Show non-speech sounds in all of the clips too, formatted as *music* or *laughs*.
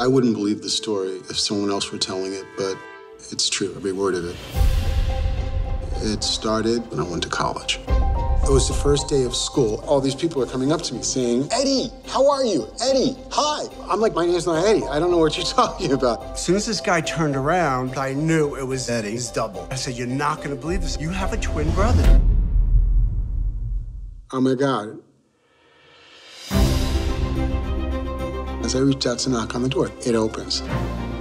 I wouldn't believe the story if someone else were telling it, but it's true, every word of it. It started when I went to college. It was the first day of school. All these people are coming up to me saying, Eddie, how are you? Eddie, hi. I'm like, my name's not Eddie. I don't know what you're *laughs* talking about. As soon as this guy turned around, I knew it was Eddie's double. I said, You're not going to believe this. You have a twin brother. Oh my God. As I reached out to knock on the door, it opens.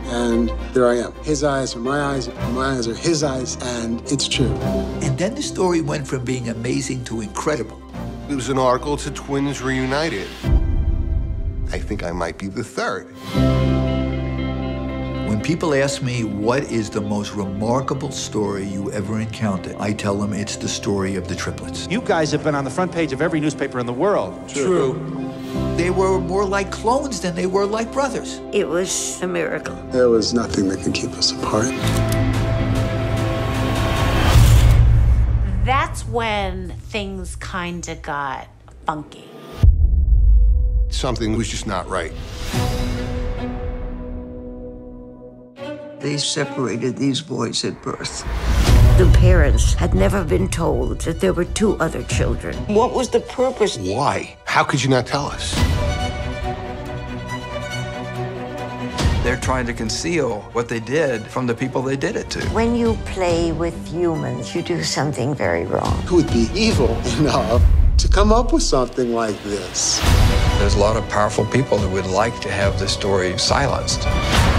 And there I am. His eyes are my eyes, my eyes are his eyes, and it's true. And then the story went from being amazing to incredible. It was an article to Twins Reunited. I think I might be the third. When people ask me what is the most remarkable story you ever encountered, I tell them it's the story of the triplets. You guys have been on the front page of every newspaper in the world. True. They were more like clones than they were like brothers. It was a miracle. There was nothing that could keep us apart. That's when things kind of got funky. Something was just not right. They separated these boys at birth. The parents had never been told that there were two other children. What was the purpose? Why? How could you not tell us? They're trying to conceal what they did from the people they did it to. When you play with humans, you do something very wrong. Who would be evil *laughs* enough to come up with something like this? There's a lot of powerful people that would like to have this story silenced.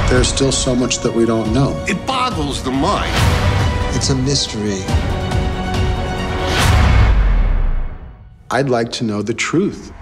There's still so much that we don't know. It boggles the mind. It's a mystery. I'd like to know the truth.